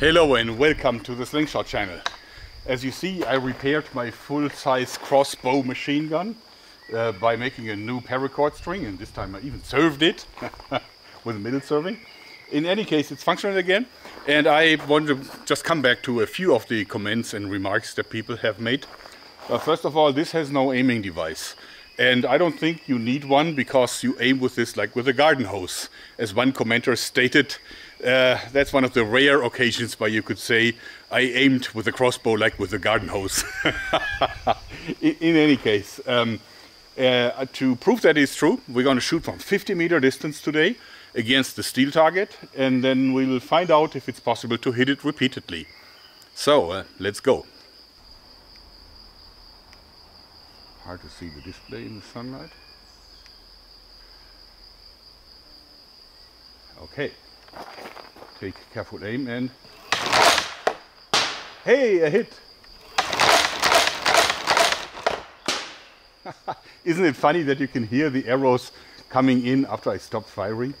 Hello and welcome to the Slingshot channel. As you see, I repaired my full-size crossbow machine gun uh, by making a new paracord string, and this time I even served it with a middle serving. In any case, it's functional again, and I want to just come back to a few of the comments and remarks that people have made. Uh, first of all, this has no aiming device. And I don't think you need one because you aim with this like with a garden hose. As one commenter stated, uh, that's one of the rare occasions where you could say, I aimed with a crossbow like with a garden hose. in, in, any case, um, uh, to prove that is true, we're going to shoot from 50 meter distance today against the steel target, and then we'll find out if it's possible to hit it repeatedly. So, uh, let's go. Hard to see the display in the sunlight. Okay. Take careful aim and... Hey, a hit! Isn't it funny that you can hear the arrows coming in after I stop firing?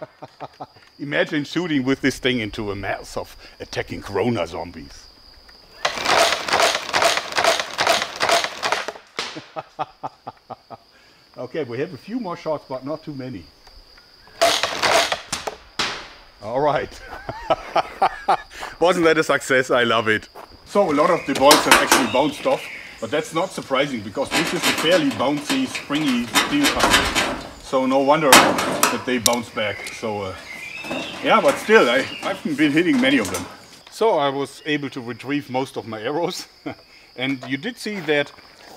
Imagine shooting with this thing into a mass of attacking Corona zombies. okay, we have a few more shots, but not too many. All right. Wasn't that a success? I love it. So a lot of the balls have actually bounced off, but that's not surprising because this is a fairly bouncy, springy steel pipe. So no wonder that they bounce back. So uh, yeah, but still, I, I've been hitting many of them. So I was able to retrieve most of my arrows. and you did see that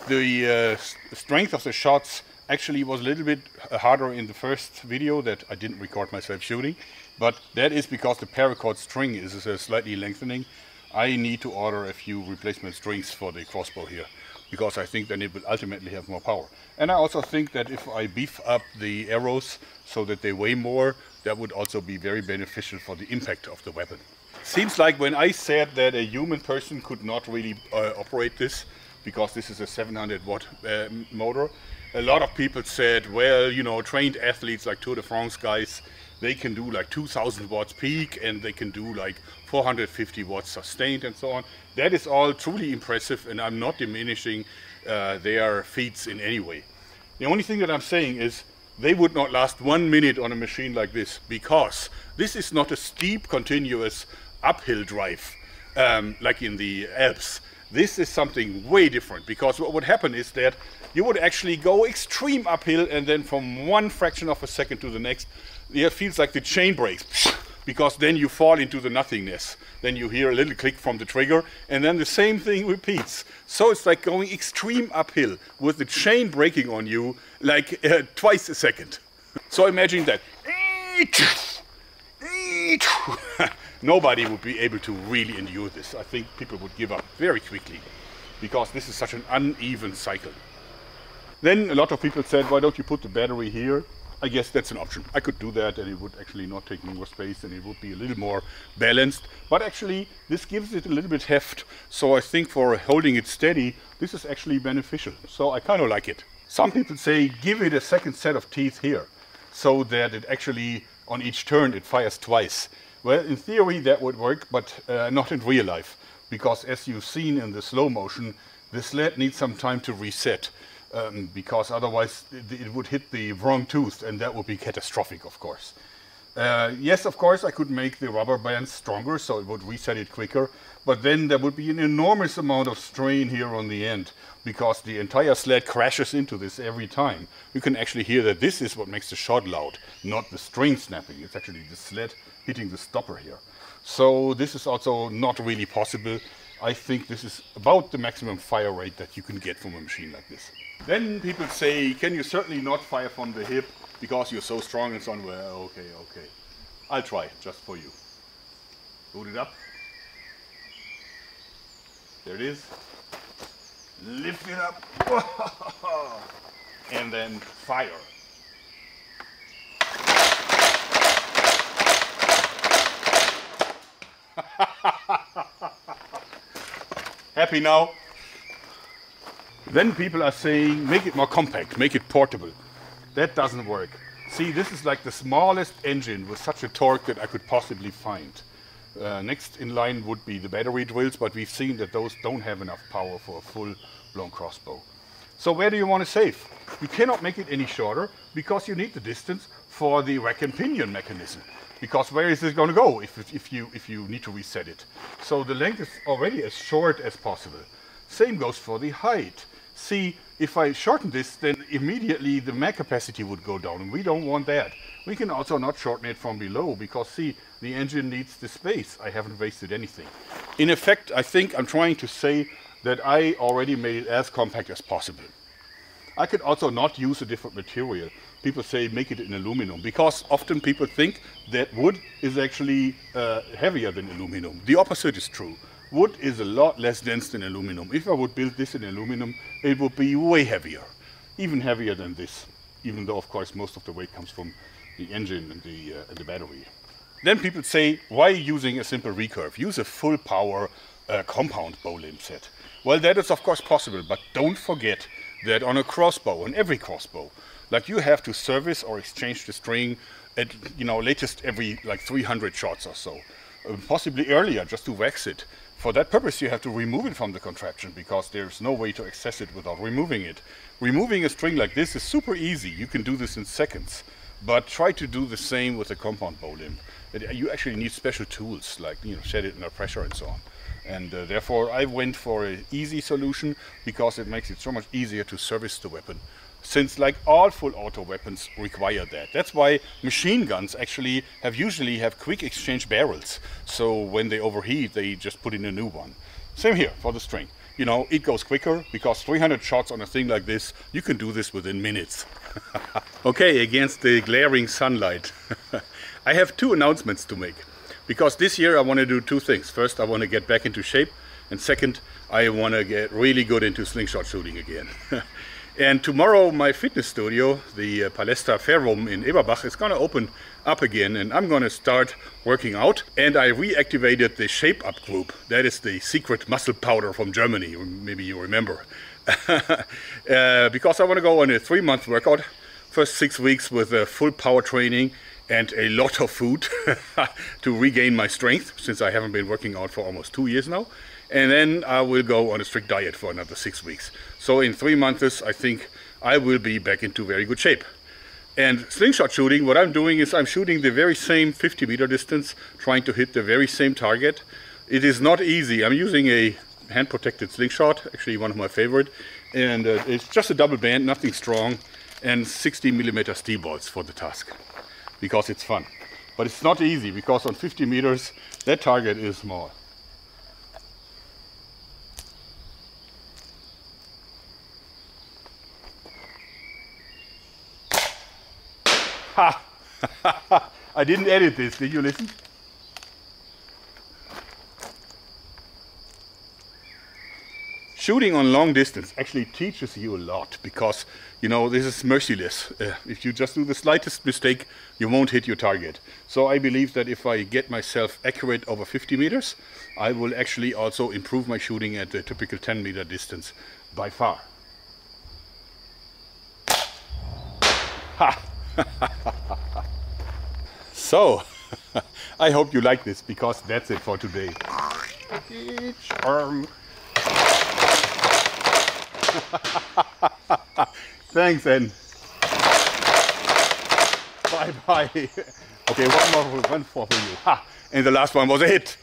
the uh, strength of the shots actually was a little bit uh, harder in the first video that I didn't record myself shooting, but that is because the paracord string is uh, slightly lengthening. I need to order a few replacement strings for the crossbow here because I think then it will ultimately have more power. And I also think that if I beef up the arrows so that they weigh more, that would also be very beneficial for the impact of the weapon. Seems like when I said that a human person could not really uh, operate this, because this is a 700 watt uh, motor. A lot of people said, well, you know, trained athletes like Tour de France guys, they can do like 2000 watts peak and they can do like 450 watts sustained and so on. That is all truly impressive and I'm not diminishing uh, their feats in any way. The only thing that I'm saying is they would not last one minute on a machine like this because this is not a steep continuous uphill drive um, like in the Alps. This is something way different because what would happen is that you would actually go extreme uphill and then from one fraction of a second to the next, it feels like the chain breaks because then you fall into the nothingness. Then you hear a little click from the trigger and then the same thing repeats. So it's like going extreme uphill with the chain breaking on you like uh, twice a second. So imagine that. nobody would be able to really endure this. I think people would give up very quickly because this is such an uneven cycle. Then a lot of people said, why don't you put the battery here? I guess that's an option. I could do that and it would actually not take more space and it would be a little more balanced. But actually, this gives it a little bit heft. So I think for holding it steady, this is actually beneficial. So I kind of like it. Some people say, give it a second set of teeth here so that it actually, on each turn, it fires twice. Well, in theory that would work, but uh, not in real life, because as you've seen in the slow motion, the sled needs some time to reset, um, because otherwise it, it, would hit the wrong tooth, and that would be catastrophic, of course. Uh, yes, of course, I could make the rubber band stronger, so it would reset it quicker, but then there would be an enormous amount of strain here on the end, because the entire sled crashes into this every time. You can actually hear that this is what makes the shot loud, not the string snapping. It's actually the sled hitting the stopper here. So this is also not really possible. I think this is about the maximum fire rate that you can get from a machine like this. Then people say, can you certainly not fire from the hip because you're so strong and so on. Well, okay, okay. I'll try just for you. Load it up. There it is. Lift it up. and then fire. Happy now? Then people are saying, make it more compact, make it portable. That doesn't work. See, this is like the smallest engine with such a torque that I could possibly find. Uh, next in line would be the battery drills, but we've seen that those don't have enough power for a full-blown crossbow. So where do you want to save? You cannot make it any shorter because you need the distance for the rack and pinion mechanism. Because where is this going to go if, if, you, if you need to reset it? So the length is already as short as possible. Same goes for the height. See, if I shorten this, then immediately the mag capacity would go down, and we don't want that. We can also not shorten it from below, because see, the engine needs the space. I haven't wasted anything. In effect, I think I'm trying to say that I already made it as compact as possible. I could also not use a different material. People say make it in aluminum because often people think that wood is actually uh, heavier than aluminum. The opposite is true. Wood is a lot less dense than aluminum. If I would build this in aluminum, it would be way heavier, even heavier than this, even though, of course, most of the weight comes from the engine and the, uh, and the battery. Then people say, why using a simple recurve? Use a full power uh, compound bow limb set. Well, that is of course possible, but don't forget that on a crossbow, on every crossbow, like you have to service or exchange the string at, you know, latest every like 300 shots or so. Uh, possibly earlier, just to wax it. For that purpose, you have to remove it from the contraption because there's no way to access it without removing it. Removing a string like this is super easy. You can do this in seconds. But try to do the same with a compound bow limb. It, you actually need special tools like you know shed it under pressure and so on. And uh, therefore, I went for an easy solution because it makes it so much easier to service the weapon since like all full auto weapons require that. That's why machine guns actually have usually have quick exchange barrels. So when they overheat, they just put in a new one. Same here for the string. You know, it goes quicker because 300 shots on a thing like this, you can do this within minutes. okay, against the glaring sunlight. I have two announcements to make. Because this year I want to do two things. First, I want to get back into shape. And second, I want to get really good into slingshot shooting again. And tomorrow my fitness studio, the uh, Palestra Ferrum in Eberbach, is to open up again and I'm to start working out. And I reactivated the Shape Up group. That is the secret muscle powder from Germany, maybe you remember. uh, because I want to go on a three month workout, first six weeks with uh, full power training and a lot of food to regain my strength since I haven't been working out for almost two years now and then I will go on a strict diet for another six weeks. So in three months, I think I will be back into very good shape. And slingshot shooting, what I'm doing is I'm shooting the very same 50 meter distance, trying to hit the very same target. It is not easy. I'm using a hand protected slingshot, actually one of my favorite. And uh, it's just a double band, nothing strong, and 60 millimeter steel bolts for the task, because it's fun. But it's not easy, because on 50 meters, that target is small. Ha! I didn't edit this, did you listen? Shooting on long distance actually teaches you a lot because, you know, this is merciless. Uh, if you just do the slightest mistake, you won't hit your target. So I believe that if I get myself accurate over 50 meters, I will actually also improve my shooting at the typical 10 meter distance by far. Ha! so, I hope you like this because that's it for today. Thanks, and bye bye. okay, one more, one for you. Ha! And the last one was a hit.